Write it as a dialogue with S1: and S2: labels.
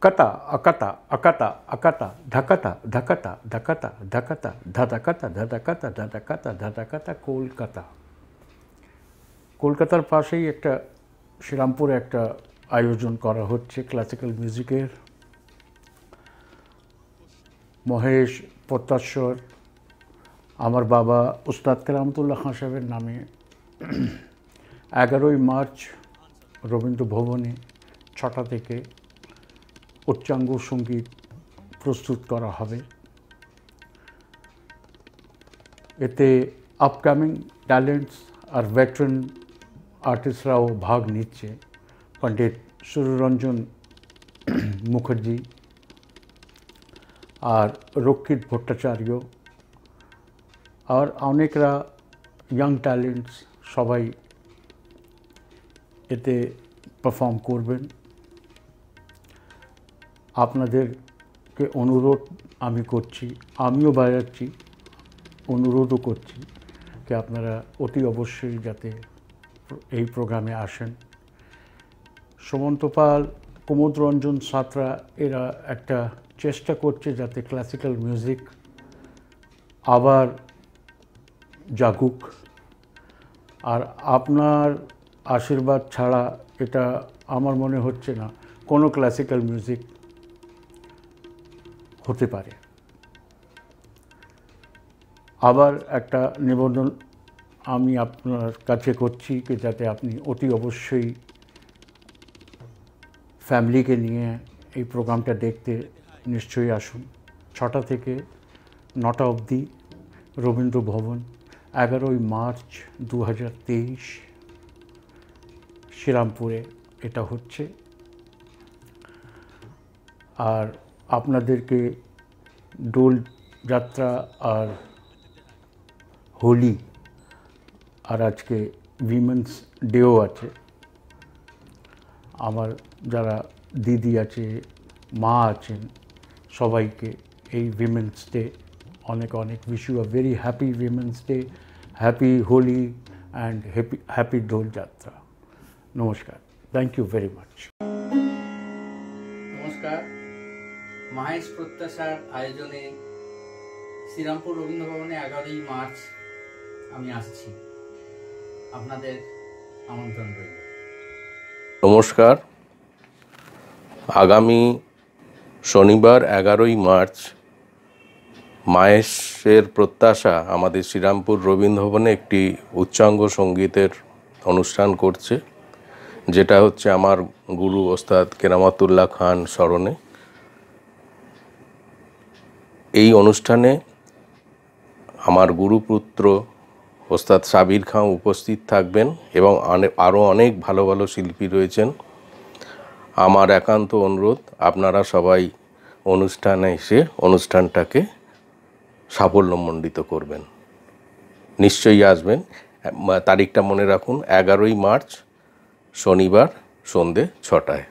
S1: কাতা আকাতা আকাতা আকাতা ধাকাতা ধাকাতা ধাকাতা ধাকাতা ধাধাকাতা ধাধাকাতা ধাধাকাতা ধাধাকাতা কলকাতা কলকাতার পাশেই একটা শ্রীরামপুরে একটা আয়োজন করা হচ্ছে ক্লাসিক্যাল মিউজিকের মহেশ প্রত্যাশ্বর আমার বাবা উস্তাদ কেরামতুল্লাহ খান সাহেবের নামে। এগারোই মার্চ রবীন্দ্র ভবনে ছটা থেকে উচ্চাঙ্গ সংগীত প্রস্তুত করা হবে। এতে আপকামিং ট্যালেন্টস আর ভেটারেন আর্টিস্টরাও ভাগ নিচ্ছে। পণ্ডিত সুররঞ্জন মুখার্জি আর রক্ষিত ভট্টাচার্য আর অনেকরা ইয়াং ট্যালেন্টস সবাই এতে পারফর্ম করবেন। আপনাদেরকে অনুরোধ আমি করছি, আমিও বাজাচ্ছি, অনুরোধও করছি যে আপনারা অতি অবশ্যই যাতে এই প্রোগ্রামে আসেন। সুমন্ত পাল কুমোদ রঞ্জন সাঁতরা, এরা একটা চেষ্টা করছে যাতে ক্লাসিক্যাল মিউজিক আবার জাগুক। আর আপনার আশীর্বাদ ছাড়া এটা আমার মনে হচ্ছে না, কোনো ক্লাসিক্যাল মিউজিক হতে পারে। আবার একটা নিবেদন আমি আপনার কাছে করছি যাতে আপনি অতি অবশ্যই ফ্যামিলিকে নিয়ে এই প্রোগ্রামটা দেখতে নিশ্চয়ই আসুন। ছটা থেকে নটা অবধি রবীন্দ্র ভবন, এগারোই মার্চ দু হাজার তেইশ শ্রীরামপুরে এটা হচ্ছে। আর আপনাদেরকে দোল যাত্রা আর হোলি আর আজকে উইমেন্স ডেও আছে আমার যারা দিদি আছে মা আছেন সবাইকে এই উইমেন্স ডে অনেক অনেক wish you a very happy women's day happy Holi and happy happy Dol Jatra নমস্কার থ্যাংক ইউ ভেরি মাচ
S2: নমস্কার মাহেশ প্রত্যাশার আয়োজনে শ্রীরামপুর রবীন্দ্র ভবনে এগারোই মার্চ আমি আসছি। আপনাদের আমন্ত্রণ রইল।
S3: নমস্কার। আগামী শনিবার এগারোই মার্চ মায়েশের প্রত্যাশা আমাদের শ্রীরামপুর রবীন্দ্র ভবনে একটি উচ্চাঙ্গ সঙ্গীতের অনুষ্ঠান করছে, যেটা হচ্ছে আমার গুরু ওস্তাদ কেরামাতুল্লাহ খান স্মরণে। এই অনুষ্ঠানে আমার গুরুপুত্র ওস্তাদ সাবির খাঁ উপস্থিত থাকবেন এবং আরও অনেক ভালো ভালো শিল্পী রয়েছেন। আমার একান্ত অনুরোধ, আপনারা সবাই অনুষ্ঠানে এসে অনুষ্ঠানটাকে সাফল্যমণ্ডিত করবেন। নিশ্চয়ই আসবেন। তারিখটা মনে রাখুন, এগারোই মার্চ, শনিবার সন্ধে ছটায়।